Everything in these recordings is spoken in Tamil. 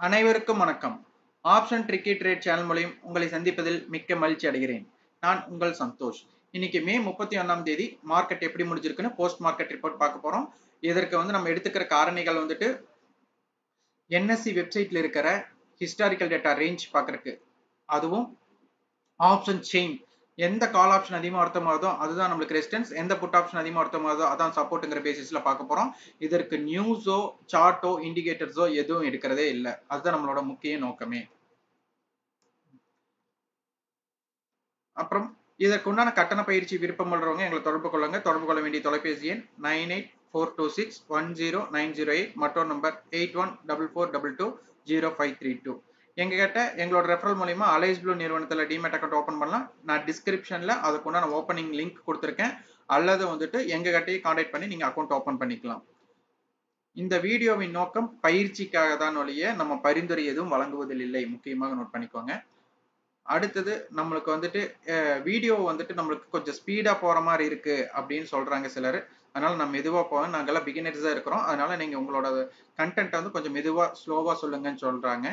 அனைவருக்கும் வணக்கம். ஆப்ஷன் ட்ரிக்கி ட்ரேட் சேனல் மூலியம் உங்களை சந்திப்பதில் மிக்க மகிழ்ச்சி அடைகிறேன். நான் உங்கள் சந்தோஷ். இன்னைக்கு மே முப்பத்தி ஒன்றாம் தேதி மார்க்கெட் எப்படி முடிஞ்சிருக்குன்னு போஸ்ட் மார்க்கெட் ரிப்போர்ட் பார்க்க போறோம். இதற்கு வந்து நம்ம எடுத்துக்கிற காரணிகள் வந்துட்டு என்எஸ்சி வெப்சைட்ல இருக்கிற ஹிஸ்டாரிக்கல் டேட்டா ரேஞ்ச் பார்க்கறதுக்கு. அதுவும் ஆப்ஷன் செயின் எந்த கால் ஆப்ஷன் அதிகமாக அர்த்தமாகுதோ அதுதான் நம்மளுக்கு ரெசிஸ்டன்ஸ் எந்த புட் ஆப்ஷன் அதிகமாக அர்த்தமாகுதோ அதான் சப்போர்ட்டுங்கிற பேசிஸில் பார்க்க போகிறோம் இதற்கு நியூஸோ சார்ட்டோ இண்டிகேட்டர்ஸோ எதுவும் எடுக்கிறதே இல்லை. அதுதான் நம்மளோட முக்கிய நோக்கமே. அப்புறம் இதற்கு உண்டான கட்டண பயிற்சி விருப்பம் உள்ளவங்க எங்களை தொடர்பு கொள்ளுங்க. தொடர்பு கொள்ள வேண்டிய தொலைபேசி எண் nine eight four two six one zero nine zero eight. மற்றொரு number eight one double four double two zero five three two எங்ககிட்ட எங்களோட ரெஃபரல் மூலியமா அலைஸ் ப்ளூ நிறுவனத்தில் டிமேட் அக்கௌண்ட் ஓப்பன் பண்ணலாம். நான் டிஸ்கிரிப்ஷனில் அதுக்குண்டான ஓப்பனிங் லிங்க் கொடுத்துருக்கேன். அல்லது வந்துட்டு எங்ககிட்டயே காண்டாக்ட் பண்ணி நீங்கள் அக்கௌண்ட் ஓப்பன் பண்ணிக்கலாம். இந்த வீடியோவின் நோக்கம் பயிற்சிக்காக தான் ஒழிய நம்ம பரிந்துரை எதுவும் வழங்குவதில் இல்லை. முக்கியமாக நோட் பண்ணிக்கோங்க. அடுத்தது நம்மளுக்கு வந்துட்டு வீடியோ வந்துட்டு நம்மளுக்கு கொஞ்சம் ஸ்பீடாக போகிற மாதிரி இருக்குது அப்படின்னு சொல்கிறாங்க சிலர். அதனால் நம்ம மெதுவாக போவோம் நாங்கள்லாம் பிகினர்ஸாக இருக்கிறோம். அதனால் நீங்கள் உங்களோட கண்டென்ட்டை வந்து கொஞ்சம் மெதுவாக ஸ்லோவாக சொல்லுங்கன்னு சொல்கிறாங்க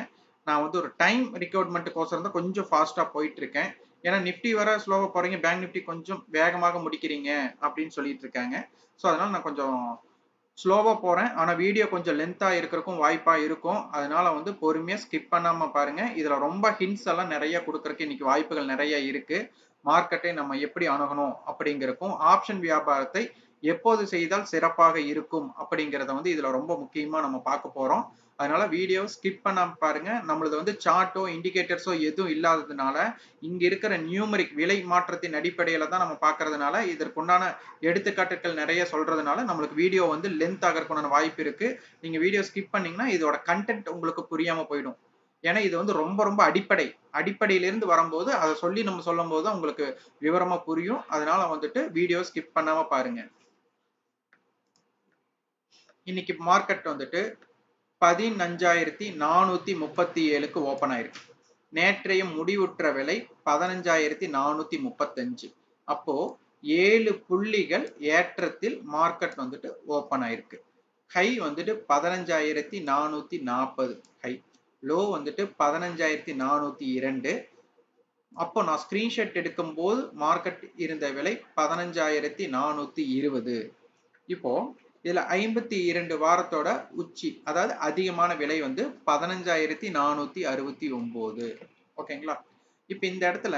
நான் வந்து ஒரு டைம் ரிக்வயர்மெண்ட்டுக்கோசரம் தான் கொஞ்சம் ஃபாஸ்ட்டாக போயிட்டு இருக்கேன் ஏன்னா நிஃப்டி வர ஸ்லோவாக போகிறீங்க பேங்க் நிஃப்டி கொஞ்சம் வேகமாக முடிக்கிறீங்க அப்படின்னு சொல்லிட்டு இருக்காங்க. ஸோ அதனால் நான் கொஞ்சம் ஸ்லோவாக போகிறேன் ஆனால் வீடியோ கொஞ்சம் லென்த்தாக இருக்கிறக்கும் வாய்ப்பாக இருக்கும். அதனால் வந்து பொறுமையாக ஸ்கிப் பண்ணாமல் பாருங்கள் இதில் ரொம்ப ஹிண்ட்ஸ் எல்லாம் நிறைய கொடுக்குறக்கு இன்றைக்கி வாய்ப்புகள் நிறைய இருக்குது மார்க்கெட்டை நம்ம எப்படி அணுகணும் அப்படிங்கிறக்கும் ஆப்ஷன் வியாபாரத்தை எப்போது செய்தால் சிறப்பாக இருக்கும் அப்படிங்கிறத வந்து இதில் ரொம்ப முக்கியமாக நம்ம பார்க்க போகிறோம் அதனால வீடியோ ஸ்கிப் பண்ணாம பாருங்க. நம்மளது வந்து சார்ட்டோ இண்டிகேட்டர்ஸோ எதுவும் இல்லாததுனால இங்க இருக்கிற நியூமரிக் விலை மாற்றத்தின் அடிப்படையில தான் நம்ம பாக்குறதுனால இதற்குண்டான எடுத்துக்காட்டுகள் நிறைய சொல்றதுனால நம்மளுக்கு வீடியோ வந்து லென்த் ஆகிறதுக்குண்டான வாய்ப்பு இருக்கு. நீங்க வீடியோ ஸ்கிப் பண்ணீங்கன்னா இதோட கண்டென்ட் உங்களுக்கு புரியாம போயிடும். ஏன்னா இது வந்து ரொம்ப ரொம்ப அடிப்படை. அடிப்படையிலிருந்து வரும்போது அதை சொல்லி நம்ம சொல்லும் போது உங்களுக்கு விவரமா புரியும். அதனால வந்துட்டு வீடியோ ஸ்கிப் பண்ணாம பாருங்க. இன்னைக்கு மார்க்கெட் வந்துட்டு பதினஞ்சாயிரத்தி நானூத்தி முப்பத்தி ஏழுக்கு ஓப்பன் ஆயிருக்கு. நேற்றைய முடிவுற்ற விலை பதினஞ்சாயிரத்தி நானூத்தி முப்பத்தஞ்சு. அப்போ ஏழு புள்ளிகள் ஏற்றத்தில் மார்க்கெட் வந்துட்டு ஓப்பன் ஆயிருக்கு. ஹை வந்துட்டு பதினஞ்சாயிரத்தி நானூத்தி நாற்பது. ஹை லோ வந்துட்டு பதினஞ்சாயிரத்தி நானூத்தி இரண்டு. அப்போ நான் ஸ்கிரீன்ஷாட் எடுக்கும் போது மார்க்கெட் இருந்த விலை பதினஞ்சாயிரத்தி நானூத்தி இருபது. இப்போ இதுல ஐம்பத்தி இரண்டு வாரத்தோட உச்சி அதாவது அதிகமான விலை வந்து பதினஞ்சாயிரத்தி நானூத்தி அறுபத்தி ஒன்பது ஓகேங்களா? இப்ப இந்த இடத்துல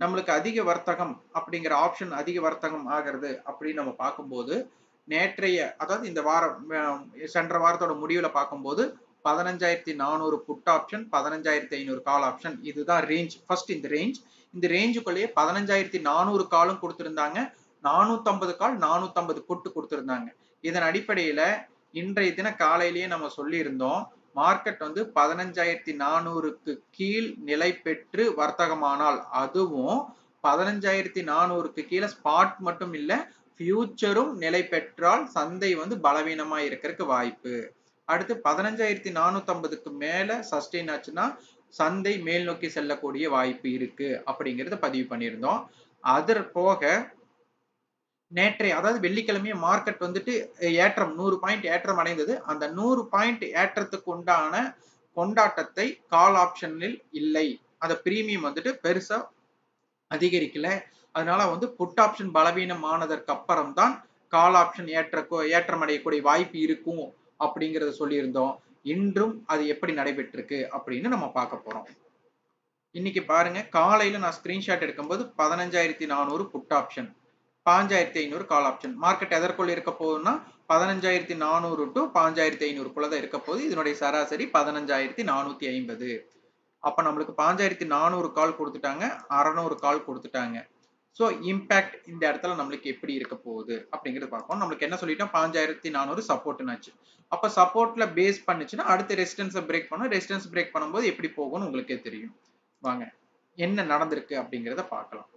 நம்மளுக்கு அதிக வர்த்தகம் அப்படிங்கிற ஆப்ஷன் அதிக வர்த்தகம் ஆகிறது அப்படின்னு நம்ம பார்க்கும்போது நேற்றைய அதாவது இந்த வாரம் சென்ற வாரத்தோட முடிவுல பார்க்கும்போது பதினஞ்சாயிரத்தி நானூறு புட் ஆப்ஷன் பதினஞ்சாயிரத்தி ஐநூறு கால் ஆப்ஷன் இதுதான் ரேஞ்ச் ஃபர்ஸ்ட் இந்த ரேஞ்ச் இந்த ரேஞ்சுக்குள்ளேயே பதினஞ்சாயிரத்தி நானூறு காலும் கொடுத்துருந்தாங்க நானூத்தம்பது கால் நானூற்றம்பது புட்டு கொடுத்துருந்தாங்க. இதன் அடிப்படையில இன்றைய தின காலையிலேயே நம்ம சொல்லியிருந்தோம் மார்க்கெட் வந்து பதினஞ்சாயிரத்தி நானூறுக்கு கீழ் நிலை பெற்று வர்த்தகமானால் அதுவும் பதினஞ்சாயிரத்தி நானூறுக்கு கீழே ஸ்பாட் மட்டும் இல்ல ஃபியூச்சரும் நிலை பெற்றால் சந்தை வந்து பலவீனமா இருக்கிறதுக்கு வாய்ப்பு. அடுத்து பதினஞ்சாயிரத்தி நானூத்தி ஐம்பதுக்கு மேல சஸ்டெயின் ஆச்சுன்னா சந்தை மேல் நோக்கி செல்லக்கூடிய வாய்ப்பு இருக்கு அப்படிங்கறத பதிவு பண்ணியிருந்தோம். அதர் போக நேற்றைய அதாவது வெள்ளிக்கிழமைய மார்க்கெட் வந்துட்டு ஏற்றம் நூறு பாயிண்ட் ஏற்றம் அடைந்தது. அந்த நூறு பாயிண்ட் ஏற்றத்துக்கு உண்டான கொண்டாட்டத்தை கால் ஆப்ஷனில் இல்லை. அந்த பிரீமியம் வந்துட்டு பெருசா அதிகரிக்கல. அதனால வந்து புட் ஆப்ஷன் பலவீனமானதற்கு அப்புறம் தான் கால் ஆப்ஷன் ஏற்ற ஏற்றம் அடையக்கூடிய வாய்ப்பு இருக்கும் அப்படிங்கறத சொல்லியிருந்தோம். இன்றும் அது எப்படி நடைபெற்றிருக்கு அப்படின்னு நம்ம பார்க்க போறோம். இன்னைக்கு பாருங்க காலையில நான் ஸ்கிரீன்ஷாட் எடுக்கும்போது பதினஞ்சாயிரத்தி நானூறு புட் ஆப்ஷன் பாஞ்சாயிரத்தி ஐநூறு கால் ஆப்ஷன் மார்க்கெட் எதற்குள் இருக்க போகுதுன்னா பதினஞ்சாயிரத்தி நானூறு டு பாஞ்சாயிரத்தி ஐநூறுக்குள்ள தான் இருக்க போகுது. இதனுடைய சராசரி பதினஞ்சாயிரத்தி நானூத்தி ஐம்பது. அப்ப நம்மளுக்கு பாஞ்சாயிரத்தி நானூறு கால் கொடுத்துட்டாங்க அறநூறு கால் கொடுத்துட்டாங்க. ஸோ இம்பேக்ட் இந்த இடத்துல நம்மளுக்கு எப்படி இருக்க போகுது அப்படிங்கிறது பார்ப்போம். நம்மளுக்கு என்ன சொல்லிட்டோம்? பாஞ்சாயிரத்தி நானூறு சப்போர்ட்னாச்சு அப்போ சப்போர்ட்ல பேஸ் பண்ணுச்சுன்னா அடுத்து ரெசிஸ்டன்ஸை பிரேக் பண்ணும். ரெசிஸ்டன்ஸ் பிரேக் பண்ணும்போது எப்படி போகும்னு உங்களுக்கே தெரியும். வாங்க என்ன நடந்திருக்கு அப்படிங்கிறத பார்க்கலாம்.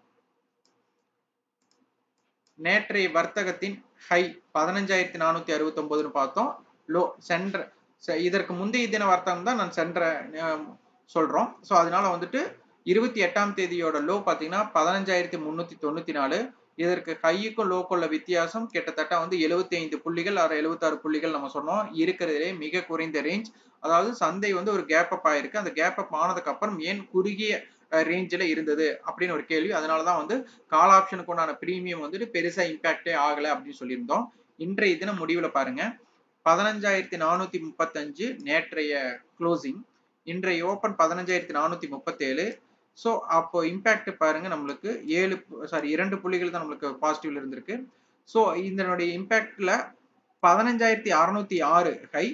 நேற்றைய வர்த்தகத்தின் ஹை பதினஞ்சாயிரத்தி நானூத்தி அறுபத்தி ஒன்பதுன்னு பார்த்தோம். லோ சென்ற இதற்கு முந்தைய தின வர்த்தகம் தான் நான் சென்ற சொல்றோம். ஸோ அதனால வந்துட்டு இருபத்தி எட்டாம் தேதியோட லோ பார்த்தீங்கன்னா பதினஞ்சாயிரத்தி முன்னூத்தி தொண்ணூத்தி நாலு. இதற்கு ஹைக்கும் லோக்குள்ள வித்தியாசம் கிட்டத்தட்ட வந்து எழுபத்தி ஐந்து புள்ளிகள் ஆறு எழுபத்தாறு புள்ளிகள் நம்ம சொன்னோம். இருக்கிறதுலே மிக குறைந்த ரேஞ்ச் அதாவது சந்தை வந்து ஒரு கேப் அப் ஆயிருக்கு. அந்த கேப் அப் ஆனதுக்கு அப்புறம் ஏன் குறுகிய ரேஞ்சில் இருந்தது அப்படின்னு ஒரு கேள்வி. அதனால தான் வந்து கால் ஆப்ஷனுக்கு உண்டான ப்ரீமியம் வந்துட்டு பெருசாக இம்பேக்டே ஆகலை அப்படின்னு சொல்லியிருந்தோம். இன்றைய தினம் முடிவில் பாருங்க. பதினஞ்சாயிரத்தி நானூற்றி முப்பத்தஞ்சு நேற்றைய க்ளோசிங் இன்றைய ஓப்பன் பதினஞ்சாயிரத்தி நானூற்றி முப்பத்தேழு. ஸோ அப்போ இம்பேக்ட் பாருங்க நம்மளுக்கு ஏழு சாரி இரண்டு புள்ளிகள் தான் நம்மளுக்கு பாசிட்டிவ்ல இருந்திருக்கு. ஸோ இதனுடைய இம்பாக்ட்ல பதினஞ்சாயிரத்தி அறுநூத்தி ஆறு ஹை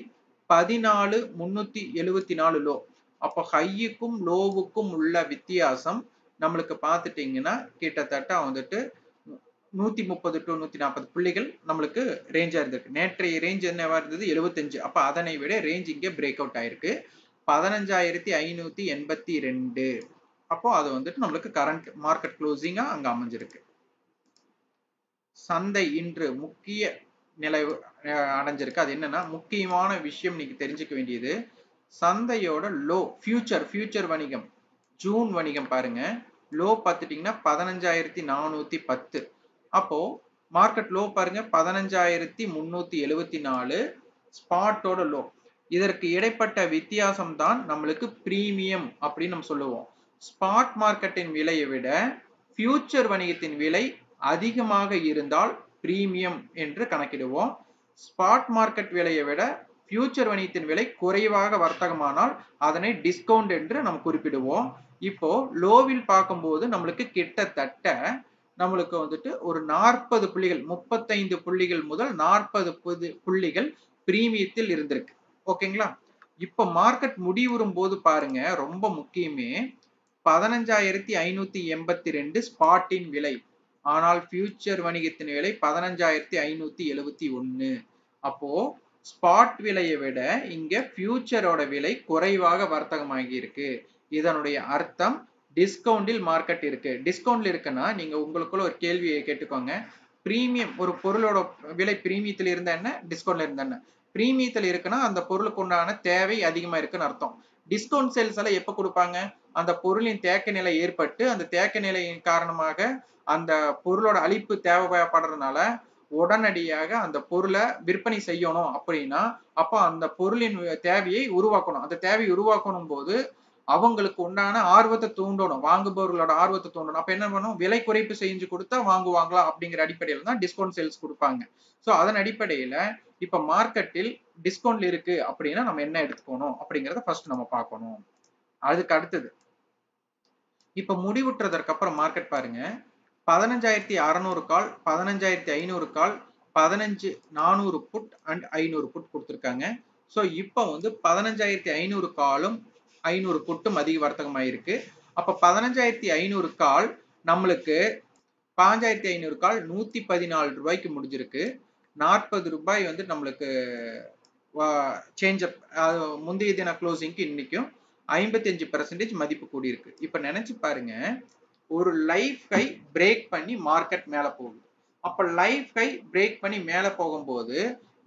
பதினாலு முன்னூத்தி எழுவத்தி நாலு லோ அப்போ ஹையுக்கும் லோவுக்கும் உள்ள வித்தியாசம் நம்மளுக்கு பார்த்துட்டீங்கன்னா கிட்டத்தட்ட வந்துட்டு நூத்தி முப்பது டு நூத்தி நாற்பது புள்ளிகள் நம்மளுக்கு ரேஞ்சா இருந்திருக்கு. நேற்றைய ரேஞ்ச் என்னவா இருந்தது? எழுபத்தஞ்சு அப்ப அதனை விட ரேஞ்ச் இங்கே பிரேக் அவுட் ஆயிருக்கு. பதினஞ்சாயிரத்தி ஐநூத்தி எண்பத்தி ரெண்டு. அப்போ அது வந்துட்டு நம்மளுக்கு கரண்ட் மார்க்கெட் க்ளோசிங்கா அங்க அமைஞ்சிருக்கு. சந்தை இன்று முக்கிய நிலை அடைஞ்சிருக்கு. அது என்னன்னா முக்கியமான விஷயம் நீங்க தெரிஞ்சுக்க வேண்டியது சந்தையோட லோ ஃபியூச்சர் ஃபியூச்சர் வணிகம் ஜூன் வணிகம் பாருங்க. லோ பார்த்துட்டிங்கன்னா பதினஞ்சாயிரத்தி நானூற்றி பத்து. அப்போது மார்க்கெட் லோ பாருங்க பதினஞ்சாயிரத்தி முந்நூற்றி எழுவத்தி நாலு ஸ்பாட்டோட லோ இதற்கு இடைப்பட்ட வித்தியாசம் தான் நம்மளுக்கு பிரீமியம் அப்படின்னு நம்ம சொல்லுவோம். ஸ்பாட் மார்க்கெட்டின் விலையை விட ஃபியூச்சர் வணிகத்தின் விலை அதிகமாக இருந்தால் பிரீமியம் என்று கணக்கிடுவோம். ஸ்பாட் மார்க்கெட் விலையை விட ஃபியூச்சர் வணிகத்தின் விலை குறைவாக வர்த்தகமானால் அதனை டிஸ்கவுண்ட் என்று நம்ம குறிப்பிடுவோம். இப்போ லோவில் பார்க்கும்போது நம்மளுக்கு கிட்டத்தட்ட நம்மளுக்கு வந்துட்டு ஒரு நாற்பது புள்ளிகள் முப்பத்தைந்து புள்ளிகள் முதல் நாற்பது புள்ளிகள் பிரீமியத்தில் இருந்திருக்கு. ஓகேங்களா இப்ப மார்க்கெட் முடிவுறும் போது பாருங்க ரொம்ப முக்கியமே பதினஞ்சாயிரத்தி ஐநூத்தி எண்பத்தி ரெண்டு ஸ்பாட்டின் விலை. ஆனால் ஃபியூச்சர் வணிகத்தின் விலை பதினஞ்சாயிரத்தி ஐநூத்தி எழுபத்தி ஒன்னு. அப்போ ஸ்பாட் விலையை விட இங்க ஃபியூச்சரோட விலை குறைவாக வர்த்தகமாகி இருக்கு. இதனுடைய அர்த்தம் டிஸ்கவுண்டில் மார்க்கெட் இருக்கு. டிஸ்கவுண்ட்ல இருக்குன்னா நீங்க உங்களுக்குள்ள ஒரு கேள்வியை கேட்டுக்கோங்க. பிரீமியம் ஒரு பொருளோட விலை பிரீமியத்தில் இருந்த என்ன? டிஸ்கவுண்ட்ல இருந்த என்ன? பிரீமியத்தில் இருக்குன்னா அந்த பொருளுக்கு உண்டான தேவை அதிகமா இருக்குன்னு அர்த்தம். டிஸ்கவுண்ட் சேல்ஸ் எல்லாம் எப்ப கொடுப்பாங்க? அந்த பொருளின் தேக்க நிலை ஏற்பட்டு அந்த தேக்க நிலையின் காரணமாக அந்த பொருளோட அழிப்பு தேவைப்படுறதுனால உடனடியாக அந்த பொருளை விற்பனை செய்யணும் அப்படின்னா அப்போ அந்த பொருளின் தேவையை உருவாக்கணும். அந்த தேவையை உருவாக்கணும் போது அவங்களுக்கு உண்டான ஆர்வத்தை தூண்டணும். வாங்குபவர்களோட ஆர்வத்தை தூண்டணும். அப்ப என்ன பண்ணும்? விலை குறைப்பு செஞ்சு கொடுத்தா வாங்குவாங்களா அப்படிங்கிற அடிப்படையில தான் டிஸ்கவுண்ட் சேல்ஸ் கொடுப்பாங்க. ஸோ அதன் அடிப்படையில இப்ப மார்க்கெட்டில் டிஸ்கவுண்ட் இருக்கு அப்படின்னா நம்ம என்ன எடுத்துக்கணும் அப்படிங்கிறத ஃபர்ஸ்ட் நம்ம பார்க்கணும். அதுக்கு அடுத்தது. இப்ப முடிவுற்றதற்கு அப்புறம் மார்க்கெட் பாருங்க. பதினஞ்சாயிரத்தி அறநூறு கால் பதினஞ்சாயிரத்தி ஐநூறு கால் பதினஞ்சு நானூறு புட் அண்ட் ஐநூறு புட் கொடுத்துருக்காங்க. ஸோ இப்போ வந்து பதினஞ்சாயிரத்தி ஐநூறு காலும் ஐநூறு புட்டும் அதிக வர்த்தகமாயிருக்கு. அப்போ பதினஞ்சாயிரத்தி ஐநூறு கால் நம்மளுக்கு பாஞ்சாயிரத்தி ஐநூறு கால் நூத்தி பதினாலு ரூபாய்க்கு முடிஞ்சிருக்கு. நாற்பது ரூபாய் வந்து நம்மளுக்கு சேஞ்ச் அப் முந்தைய தின க்ளோசிங்க்கு இன்னைக்கும் ஐம்பத்தி அஞ்சு பர்சன்டேஜ் மதிப்பு கூடியிருக்கு. இப்ப நினைச்சு பாருங்க ஒரு லைஃப் ஹை பிரேக் பண்ணி மார்க்கெட் மேல போகுது. அப்ப லைஃப் ஹை பிரேக் பண்ணி மேல போகும்போது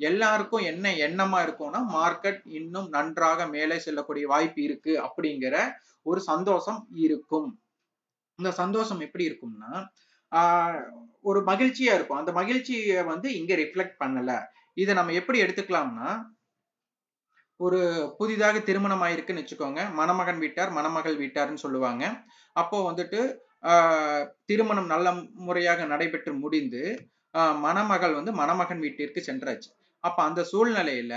எல்லாருக்கும் என்ன எண்ணமா இருக்கும்னா மார்க்கெட் இன்னும் நன்றாக மேலே செல்லக்கூடிய வாய்ப்பு இருக்கு அப்படிங்கிற ஒரு சந்தோஷம் இருக்கும். இந்த சந்தோஷம் எப்படி இருக்கும்னா ஒரு மகிழ்ச்சியா இருக்கும். அந்த மகிழ்ச்சியை வந்து இங்க ரிஃப்ளெக்ட் பண்ணல. இதை நம்ம எப்படி எடுத்துக்கலாம்னா ஒரு புதிதாக திருமணம் ஆயிருக்குன்னு வச்சுக்கோங்க. மணமகன் வீட்டார் மணமகள் வீட்டார்னு சொல்லுவாங்க. அப்போ வந்துட்டு திருமணம் நல்ல முறையாக நடைபெற்று முடிந்து மணமகள் வந்து மணமகன் வீட்டிற்கு சென்றாச்சு. அப்ப அந்த சூழ்நிலையில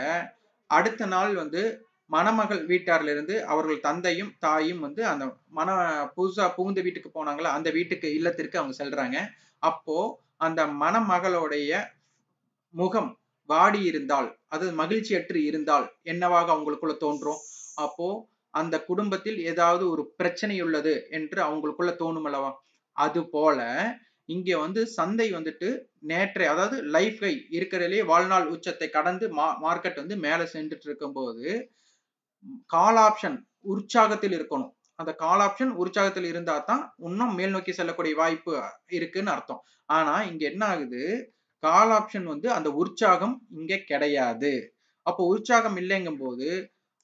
அடுத்த நாள் வந்து மணமகள் வீட்டாரிலிருந்து அவர்கள் தந்தையும் தாயும் வந்து அந்த மன புதுசா புகுந்த வீட்டுக்கு போனாங்களா அந்த வீட்டுக்கு இல்லத்திற்கு அவங்க செல்றாங்க. அப்போ அந்த மணமகளுடைய முகம் வாடி இருந்தால் அது மகிழ்ச்சியற்று இருந்தால் என்னவாக அவங்களுக்குள்ள தோன்றும்? அப்போ அந்த குடும்பத்தில் ஏதாவது ஒரு பிரச்சனை உள்ளது என்று அவங்களுக்குள்ள தோணும் அல்லவா? அது போல இங்க வந்து சந்தை வந்துட்டு நேற்றை அதாவது லைஃப் ஹை இருக்கிறதுலே வாழ்நாள் உச்சத்தை கடந்து மா மார்க்கெட் வந்து மேலே சென்றுட்டு இருக்கும்போது கால் ஆப்ஷன் உற்சாகத்தில் இருக்கணும். அந்த கால் ஆப்ஷன் உற்சாகத்தில் இருந்தா தான் இன்னும் மேல் நோக்கி செல்லக்கூடிய வாய்ப்பு இருக்குன்னு அர்த்தம். ஆனா இங்க என்ன ஆகுது? கால் ஆப்ஷன் வந்து அந்த உற்சாகம் இங்க கிடையாது. அப்போ உற்சாகம் இல்லைங்கும் போது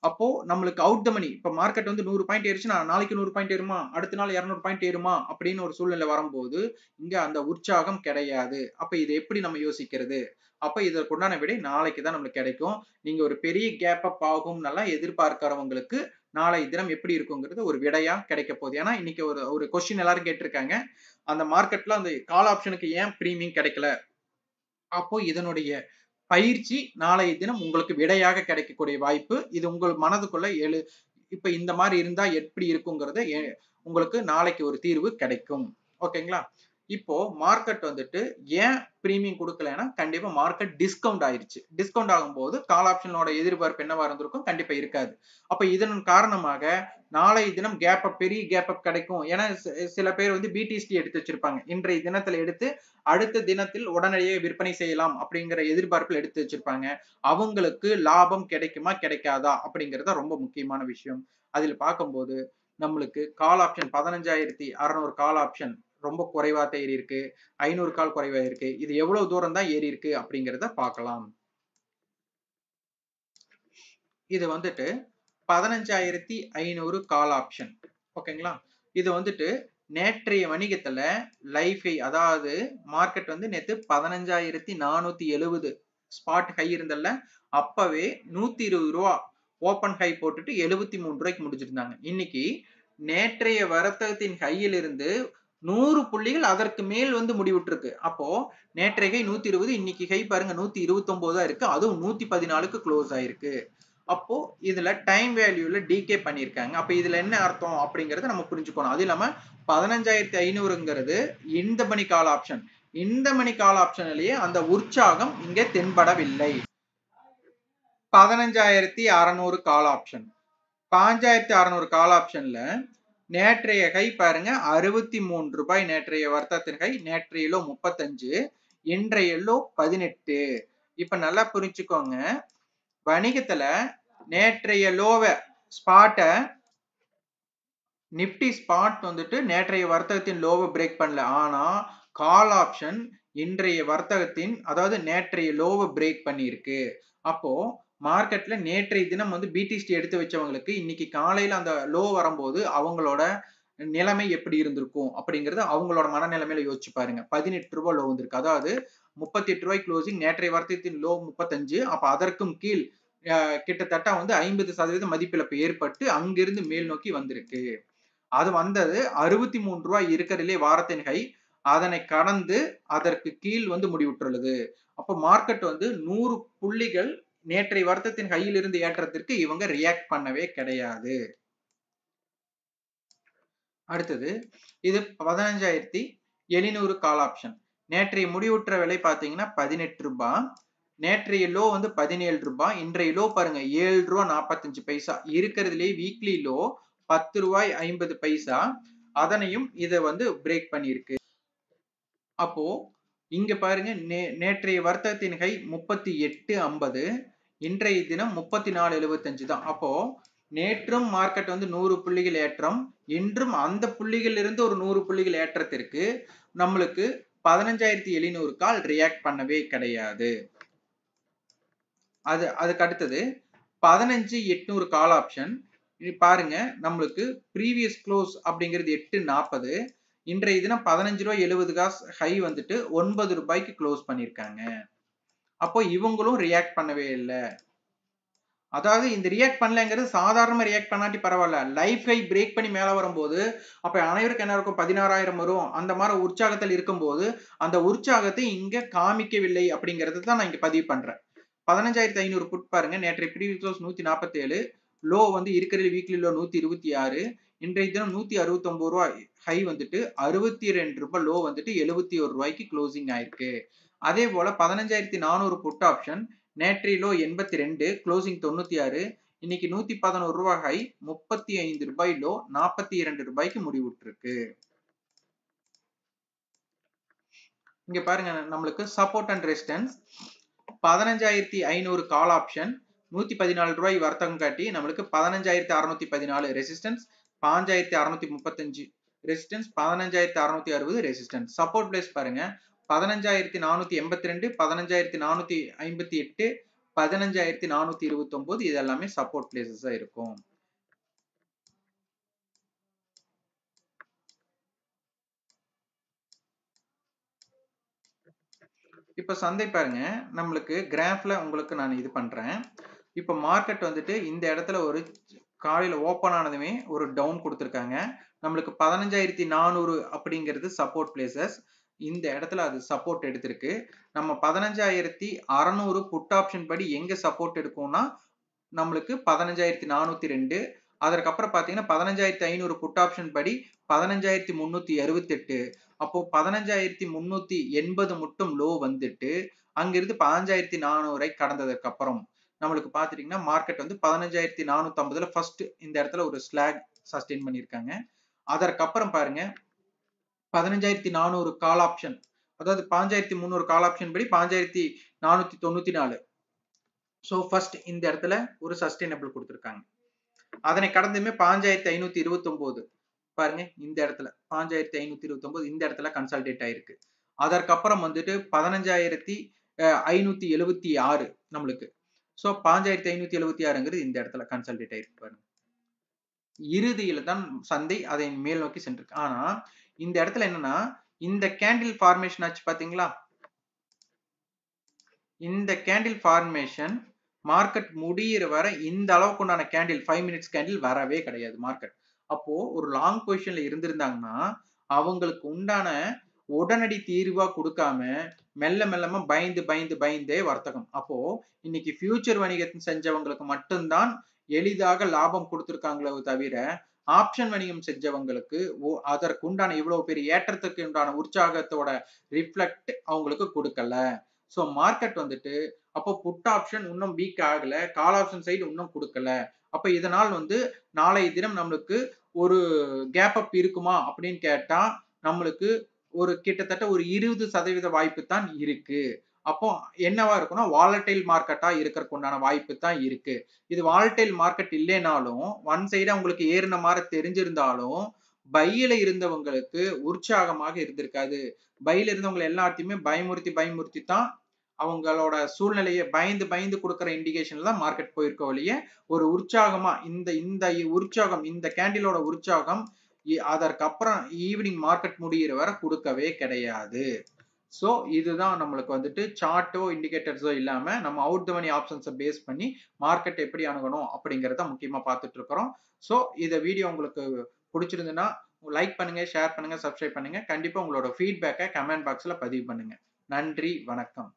அப்போ நம்மளுக்கு அவுட் த மணி இப்ப மார்க்கெட் வந்து நூறு பாயிண்ட் ஏறிச்சுன்னா நாளைக்கு நூறு பாயிண்ட் ஏறுமா? அடுத்த நாள் இரநூறு பாயிண்ட் ஏறுமா? அப்படின்னு ஒரு சூழ்நிலை வரும்போது இங்க அந்த உற்சாகம் கிடையாது. அப்ப இது எப்படி நம்ம யோசிக்கிறது? அப்ப இதற்குண்டான விடை நாளைக்கு தான் நம்மளுக்கு கிடைக்கும். நீங்க ஒரு பெரிய கேப் அப் ஆகும் நல்லா எதிர்பார்க்கிறவங்களுக்கு நாளை தினம் எப்படி இருக்குங்கிறது ஒரு விடையா கிடைக்க போகுது. ஏன்னா இன்னைக்கு ஒரு ஒரு கொஸ்டின் எல்லாரும் கேட்டிருக்காங்க. அந்த மார்க்கெட்ல அந்த கால் ஆப்ஷனுக்கு ஏன் ப்ரீமியம் கிடைக்கல? அப்போ இதனுடைய பயிற்சி நாளைய தினம் உங்களுக்கு விடையாக கிடைக்கக்கூடிய வாய்ப்பு. இது உங்கள் மனதுக்குள்ள எழு இப்ப இந்த மாதிரி இருந்தா எப்படி இருக்குங்கிறத உங்களுக்கு நாளைக்கு ஒரு தீர்வு கிடைக்கும். ஓகேங்களா? இப்போ மார்க்கெட் வந்துட்டு ஏன் பிரீமியம் கொடுக்கலன்னா கண்டிப்பா மார்க்கெட் டிஸ்கவுண்ட் ஆயிருச்சு. டிஸ்கவுண்ட் ஆகும்போது கால் ஆப்ஷனோட எதிர்பார்ப்பு என்னவா இருந்திருக்கும்? கண்டிப்பா இருக்காது. அப்ப இதன் காரணமாக நாளைய தினம் கேப் அப் பெரிய கேப் அப் கிடைக்கும். ஏன்னா சில பேர் வந்து பிடிஎஸ்டி எடுத்து வச்சிருப்பாங்க. இன்றைய தினத்துல எடுத்து அடுத்த தினத்தில் உடனடியே விற்பனை செய்யலாம் அப்படிங்கிற எதிர்பார்ப்பில் எடுத்து வச்சிருப்பாங்க. அவங்களுக்கு லாபம் கிடைக்குமா கிடைக்காதா அப்படிங்கறத ரொம்ப முக்கியமான விஷயம். அதில் பார்க்கும்போது நம்மளுக்கு கால் ஆப்ஷன் பதினஞ்சாயிரத்தி அறநூறு கால் ஆப்ஷன் ரொம்ப குறைவா தான் ஏறி இருக்கு. ஐநூறு கால் குறைவா இருக்கு. இது எவ்வளவு தூரம் தான் ஏறி இருக்கு அப்படிங்கிறத பார்க்கலாம். இது வந்துட்டு பதினஞ்சாயிரத்தி ஐநூறு கால் ஆப்ஷன். ஓகேங்களா? இது வந்துட்டு நேற்றைய வணிகத்துல லைஃபை அதாவது மார்க்கெட் வந்து நேத்து பதினஞ்சாயிரத்தி நானூத்தி எழுபது ஸ்பாட் ஹை இருந்தல்ல அப்பவே நூத்தி இருபது ரூபா ஓப்பன் ஹை போட்டுட்டு எழுபத்தி மூணு ரூபாய்க்கு முடிச்சிருந்தாங்க. இன்னைக்கு நேற்றைய வர்த்தகத்தின் ஹையிலிருந்து இருந்து நூறு புள்ளிகள் அதற்கு மேல் வந்து முடிவுற்றிருக்கு. அப்போ நேற்றைகை நூத்தி இருபது இன்னைக்கு கை பாருங்க நூத்தி இருபத்தி இருக்கு. அதுவும் நூத்தி பதினாலுக்கு க்ளோஸ் ஆயிருக்கு. அப்போ இதுல டைம் வேல்யூல டிகே பண்ணியிருக்காங்க. அப்ப இதுல என்ன அர்த்தம் அப்படிங்கறத நம்ம புரிஞ்சுக்கணும். அது இல்லாம பதினஞ்சாயிரத்தி ஐநூறுங்கிறது இந்த மணி கால ஆப்ஷன் இந்த மணி கால ஆப்ஷன்லயே அந்த உற்சாகம் இங்க தென்படவில்லை. பதினஞ்சாயிரத்தி அறநூறு கால் ஆப்ஷன் பாஞ்சாயிரத்தி அறநூறு கால் ஆப்ஷன்ல நேற்றைய கை பாருங்க அறுபத்தி மூன்று ரூபாய் நேற்றைய வர்த்தகத்தின் கை நேற்றைய லோ முப்பத்தஞ்சு இன்றைய லோ பதினெட்டு. இப்ப நல்லா புரிஞ்சுக்கோங்க. வணிகத்துல நேற்றைய லோவ ஸ்பாட்டை நிப்டி ஸ்பாட் வந்துட்டு நேற்றைய வர்த்தகத்தின் லோவை பிரேக் பண்ணல. ஆனா கால் ஆப்ஷன் இன்றைய வர்த்தகத்தின் அதாவது நேற்றைய லோவை பிரேக் பண்ணியிருக்கு. அப்போ மார்க்கெட்ல நேற்றைய தினம் வந்து பிடிஎஸ்டி எடுத்து வச்சவங்களுக்கு இன்னைக்கு காலையில அந்த லோ வரும்போது அவங்களோட நிலைமை எப்படி இருந்திருக்கும் அப்படிங்கறது அவங்களோட மனநிலைமையில யோசிச்சு பாருங்க. பதினெட்டு ரூபாய் லோ வந்திருக்கு. அதாவது முப்பத்தி எட்டு ரூபாய் க்ளோசிங் நேற்றைய வாரத்தின் லோ முப்பத்தஞ்சு. அப்ப அதற்கும் கீழ் கிட்டத்தட்ட வந்து ஐம்பது சதவீத மதிப்பிழப்பு ஏற்பட்டு அங்கிருந்து மேல் நோக்கி வந்திருக்கு. அது வந்தது அறுபத்தி மூணு ரூபாய் இருக்கிறதுலே வாரத்தின் கை அதனை கடந்து அதற்கு கீழ் வந்து முடிவுற்றுள்ளது. அப்போ மார்க்கெட் வந்து நூறு புள்ளிகள் நேற்றைய வருத்தத்தின் கையில் இருந்து ஏற்றத்திற்கு இவங்க ரியாக்ட் பண்ணவே கிடையாது. அடுத்தது இது பதினஞ்சாயிரத்தி எழுநூறு கால் ஆப்ஷன் நேற்றைய முடிவுற்ற விலை பார்த்தீங்கன்னா பதினெட்டு ரூபாய் நேற்றைய லோ வந்து பதினேழு ரூபாய் இன்றைய லோ பாருங்க ஏழு ரூபா நாற்பத்தஞ்சு பைசா. இருக்கிறதுலே வீக்லி லோ பத்து ரூபாய் ஐம்பது பைசா. அதனையும் இதை வந்து பிரேக் பண்ணியிருக்கு. அப்போ இங்க பாருங்க நே நேற்றைய வர்த்தகத்தின் கை முப்பத்தி எட்டு ஐம்பது. இன்றைய தினம் முப்பத்தி நாலு எழுபத்தஞ்சு தான். அப்போ நேற்றும் மார்க்கெட் வந்து நூறு புள்ளிகள் ஏற்றம் இன்றும் அந்த புள்ளிகள் இருந்து ஒரு நூறு புள்ளிகள் ஏற்றத்திற்கு நம்மளுக்கு பதினஞ்சாயிரத்தி எழுநூறு கால் ரியாக்ட் பண்ணவே கிடையாது. அது அதுக்கு அடுத்தது பதினஞ்சு எட்நூறு கால் ஆப்ஷன் பாருங்க நம்மளுக்கு ப்ரீவியஸ் க்ளோஸ் அப்படிங்கிறது எட்டு நாற்பது. இன்றைய தினம் பதினஞ்சு ரூபாய் எழுபது காசு ஹை வந்துட்டு ஒன்பது ரூபாய்க்கு க்ளோஸ் பண்ணியிருக்காங்க. அப்போ இவங்களும் ரியாக்ட் பண்ணவே இல்லை. அதாவது இந்த ரியாக்ட் பண்ணலங்கிறது சாதாரணமாக ரியாக்ட் பண்ணாட்டி பரவாயில்ல. லைஃப் ஹை பிரேக் பண்ணி மேலே வரும்போது அப்போ அனைவருக்கும் என்ன இருக்கும்? பதினாறாயிரம் வரும். அந்த மாதிரி உற்சாகத்தில் இருக்கும்போது அந்த உற்சாகத்தை இங்கே காமிக்கவில்லை அப்படிங்கிறது தான் நான் இங்கே பதிவு பண்ணுறேன் பதினஞ்சாயிரத்தி ஐநூறு புட் பாருங்க. நேற்றைய ப்ரீவியஸ் க்ளோஸ் நூற்றி நாற்பத்தி ஏழு லோ வந்து இருக்கிற வீக்லி லோ நூற்றி இருபத்தி ஆறு இன்றைய தினம் நூற்றி அறுபத்தொம்போது ரூபாய் ஹை வந்துட்டு அறுபத்தி ரெண்டு ரூபாய் லோ வந்துட்டு எழுபத்தி ஒரு ரூபாய்க்கு க்ளோசிங் ஆயிருக்கு. அதே போல பதினஞ்சாயிரத்தி நானூறு புட் ஆப்ஷன் நேற்றிலோ எண்பத்தி ரெண்டு க்ளோசிங் தொண்ணூத்தி ஆறு இன்னைக்கு நூத்தி பதினோரு ரூபாய் ஹை முப்பத்தி ஐந்து ரூபாய் லோ நாற்பத்தி இரண்டு ரூபாய்க்கு முடிவுற்றிருக்கு. இங்க பாருங்க நம்மளுக்கு சப்போர்ட் அண்ட் ரெசிஸ்டன்ஸ் பதினஞ்சாயிரத்தி ஐநூறு கால் ஆப்ஷன் நூத்தி பதினாலு ரூபாய் வர்த்தகம் காட்டி நம்மளுக்கு பதினஞ்சாயிரத்தி அறுநூத்தி பதினாலு ரெசிஸ்டன்ஸ் பாஞ்சாயிரத்தி அறுநூத்தி முப்பத்தஞ்சு ரெசிஸ்டன்ஸ் பதினஞ்சாயிரத்தி அறுநூத்தி அறுபது ரெசிஸ்டன்ஸ் சப்போர்ட் பிளேஸ் பாருங்க பதினஞ்சாயிரத்தி நானூத்தி எண்பத்தி ரெண்டு பதினஞ்சாயிரத்தி நானூத்தி ஐம்பத்தி எட்டு பதினஞ்சாயிரத்தி நானூத்தி இருபத்தி ஒன்பது இது எல்லாமே சப்போர்ட் பிளேசஸா இருக்கும். இப்ப சந்தை பாருங்க. நம்மளுக்கு கிராஃப்ல உங்களுக்கு நான் இது பண்றேன். இப்ப மார்க்கெட் வந்துட்டு இந்த இடத்துல ஒரு காலையில ஓப்பன் ஆனதுமே ஒரு டவுன் கொடுத்துருக்காங்க. நம்மளுக்கு பதினஞ்சாயிரத்தி நானூறு அப்படிங்கிறது சப்போர்ட் பிளேசஸ் இந்த இடத்துல அது சப்போர்ட் எடுத்திருக்கு. நம்ம பதினஞ்சாயிரத்தி அறநூறு புட் ஆப்ஷன் படி எங்க சப்போர்ட் எடுக்கும்னா நம்மளுக்கு பதினஞ்சாயிரத்தி நானூத்தி ரெண்டு. அதற்கப்புறம் பாத்தீங்கன்னா பதினஞ்சாயிரத்தி ஐநூறு புட் ஆப்ஷன் படி பதினஞ்சாயிரத்தி முன்னூத்தி அறுபத்தி எட்டு அப்போ பதினஞ்சாயிரத்தி முன்னூத்தி எண்பது மட்டும் லோ வந்துட்டு அங்கிருந்து பதினஞ்சாயிரத்தி நானூறை கடந்ததுக்கு அப்புறம் நம்மளுக்கு பாத்துட்டீங்கன்னா மார்க்கெட் வந்து பதினஞ்சாயிரத்தி நானூத்தி ஐம்பதுல ஃபர்ஸ்ட் இந்த இடத்துல ஒரு ஸ்லாக் சஸ்டெயின் பண்ணியிருக்காங்க. அதற்கப்புறம் பாருங்க பதினஞ்சாயிரத்தி நானூறு கால் ஆப்ஷன் அதாவது பாஞ்சாயிரத்தி முந்நூறு கால் ஆப்ஷன் படி பாஞ்சாயிரத்தி நானூத்தி தொண்ணூத்தி நாலு. ஸோ ஃபர்ஸ்ட் இந்த இடத்துல ஒரு சஸ்டைனபிள் கொடுத்துருக்காங்க. அதனை கடந்துமே பாஞ்சாயிரத்தி ஐநூத்தி இருபத்தி பாருங்க இந்த இடத்துல பாஞ்சாயிரத்தி ஐநூத்தி இருபத்தி இந்த இடத்துல கன்சல்டேட் ஆயிருக்கு. அதற்கப்புறம் வந்துட்டு பதினஞ்சாயிரத்தி ஐநூத்தி எழுபத்தி ஆறு நம்மளுக்கு. ஸோ பாஞ்சாயிரத்தி ஐநூத்தி எழுபத்தி ஆறுங்கிறது இந்த இடத்துல கன்சல்டேட் ஆயிருக்கு பாருங்க. இறுதியில தான் சந்தை அதை மேல் நோக்கி சென்றிருக்கு. ஆனா இந்த இடத்துல என்னன்னா இந்த கேண்டில் ஃபார்மேஷன் ஆச்சு பாத்தீங்களா? இந்த கேண்டில் ஃபார்மேஷன் மார்க்கெட் முடியிற வரை இந்த அளவுக்கு உண்டான கேண்டில் ஃபைவ் மினிட்ஸ் கேண்டில் வரவே கிடையாது மார்க்கெட் அப்போ ஒரு லாங் பொசிஷன்ல இருந்திருந்தாங்கன்னா அவங்களுக்கு உண்டான உடனடி தீர்வா கொடுக்காம மெல்ல மெல்லமா பயந்து பயந்து பயந்தே வர்த்தகம். அப்போ இன்னைக்கு ஃபியூச்சர் வணிகத்தை செஞ்சவங்களுக்கு மட்டும்தான் எளிதாக லாபம் கொடுத்துருக்காங்களே தவிர ஆப்ஷன் வணிகம் செஞ்சவங்களுக்கு அதற்கு உண்டான இவ்வளவு பெரிய ஏற்றத்துக்கு உண்டான உற்சாகத்தோட ரிஃப்ளெக்ட் அவங்களுக்கு கொடுக்கல. ஸோ மார்க்கெட் வந்துட்டு அப்போ புட் ஆப்ஷன் இன்னும் வீக் ஆகல கால் ஆப்ஷன் சைடு இன்னும் கொடுக்கல. அப்போ இதனால் வந்து நாளைய தினம் நம்மளுக்கு ஒரு கேப் அப் இருக்குமா அப்படின்னு கேட்டால் நம்மளுக்கு ஒரு கிட்டத்தட்ட ஒரு இருபது சதவீத வாய்ப்பு தான் இருக்கு. அப்போ என்னவா இருக்குன்னா வாலட்டைல் மார்க்கெட்டா இருக்கிறதுக்கு உண்டான வாய்ப்பு தான் இருக்கு. இது வாலட்டைல் மார்க்கெட் இல்லைனாலும் ஒன் சைடு உங்களுக்கு ஏறின மாதிரி தெரிஞ்சிருந்தாலும் பையில இருந்தவங்களுக்கு உற்சாகமாக இருந்திருக்காது. பையில இருந்தவங்க எல்லாத்தையுமே பயமுறுத்தி பயமுறுத்தி தான் அவங்களோட சூழ்நிலையை பயந்து பயந்து கொடுக்குற இண்டிகேஷன்ல தான் மார்க்கெட் போயிருக்க வழியே ஒரு உற்சாகமா இந்த இந்த உற்சாகம் இந்த கேண்டிலோட உற்சாகம் அதற்கப்புறம் ஈவினிங் மார்க்கெட் முடிகிற வரை கொடுக்கவே கிடையாது. ஸோ இதுதான் நம்மளுக்கு வந்துட்டு சார்ட்டோ இண்டிகேட்டர்ஸோ இல்லாமல் நம்ம அவுட் த மணி ஆப்ஷன்ஸை பேஸ் பண்ணி மார்க்கெட் எப்படி அணுகணும் அப்படிங்கிறத முக்கியமாக பார்த்துட்டு இருக்கிறோம். ஸோ இதை வீடியோ உங்களுக்கு பிடிச்சிருந்துன்னா லைக் பண்ணுங்க ஷேர் பண்ணுங்க சப்ஸ்கிரைப் பண்ணுங்க. கண்டிப்பாக உங்களோட ஃபீட்பேக்கை கமெண்ட் பாக்ஸில் பதிவு பண்ணுங்க. நன்றி வணக்கம்.